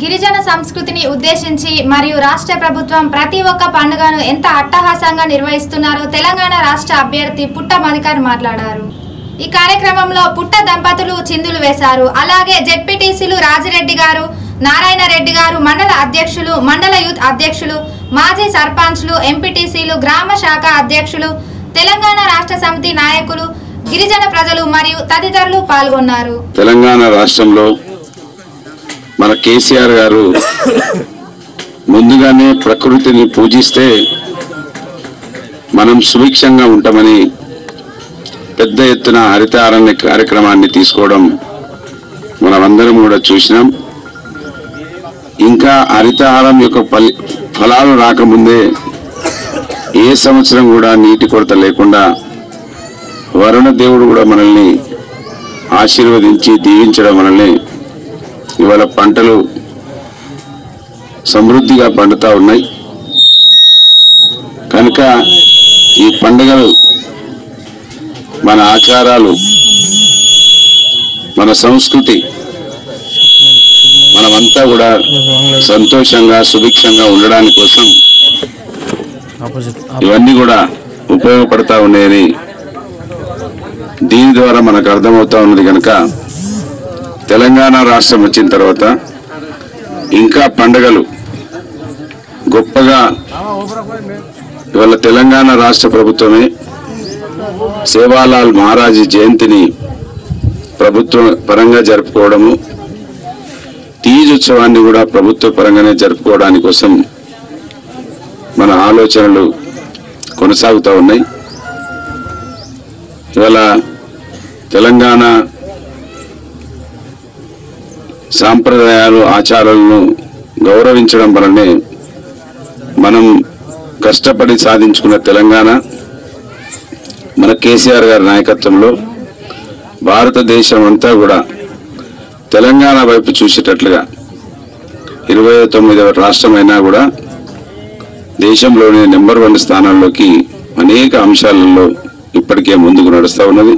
గిరిజన సంస్కృతిని ఉద్దేశించి మరియు రాష్ట్ర ప్రభుత్వం ప్రతి ఒక్క పండుగను ఎంత అట్టహాసంగా నిర్వహిస్తున్నారో తెలంగాణ రాష్ట్ర అభ్యర్థి పుట్ట మధికారి మాట్లాడారు. ఈ కార్యక్రమంలో పుట్ట దంపతులు చిందులు వేశారు. అలాగే జెడ్పీటీసీలు రాజిరెడ్డి గారు నారాయణ రెడ్డి గారు మండల అధ్యక్షులు మండల యూత్ అధ్యక్షులు మాజీ సర్పంచ్లు ఎంపీటీసీలు గ్రామ శాఖ అధ్యక్షులు తెలంగాణ రాష్ట్ర సమితి నాయకులు గిరిజన ప్రజలు మరియు తదితరులు పాల్గొన్నారు. తెలంగాణ రాష్ట్రంలో మన కేసీఆర్ గారు ముందుగానే ప్రకృతిని పూజిస్తే మనం సుభిక్షంగా ఉంటామని పెద్ద ఎత్తున హరితారణ్య కార్యక్రమాన్ని తీసుకోవడం మనమందరం కూడా చూసినాం. ఇంకా హరితహారం యొక్క ఫలి ఫలాలు రాకముందే ఏ సంవత్సరం కూడా నీటి కొరత లేకుండా వరుణ దేవుడు కూడా మనల్ని ఆశీర్వదించి దీవించడం మనల్ని ఇవాళ పంటలు సమృద్ధిగా పండుతా ఉన్నాయి. కనుక ఈ పండుగలు మన ఆచారాలు మన సంస్కృతి మనమంతా కూడా సంతోషంగా సుభిక్షంగా ఉండడాని కోసం ఇవన్నీ కూడా ఉపయోగపడతా ఉన్నాయని దీని ద్వారా మనకు అర్థమవుతా ఉన్నది కనుక తెలంగాణ రాష్ట్రం వచ్చిన తర్వాత ఇంకా పండగలు గొప్పగా ఇవాళ తెలంగాణ రాష్ట్ర ప్రభుత్వమే సేవాలాల్ మహారాజీ జయంతిని ప్రభుత్వ పరంగా జరుపుకోవడము తీజ్ ఉత్సవాన్ని కూడా ప్రభుత్వ పరంగానే జరుపుకోవడానికోసం మన ఆలోచనలు కొనసాగుతూ ఉన్నాయి. ఇవాళ తెలంగాణ సాంప్రదాయాలు ఆచారాలను గౌరవించడం వలనే మనం కష్టపడి సాధించుకున్న తెలంగాణ మన కేసీఆర్ గారి నాయకత్వంలో భారతదేశం అంతా కూడా తెలంగాణ వైపు చూసేటట్లుగా ఇరవై తొమ్మిదవ రాష్ట్రమైనా కూడా దేశంలోనే నెంబర్ వన్ స్థానాల్లోకి అనేక అంశాలలో ఇప్పటికే ముందుకు నడుస్తూ ఉన్నది.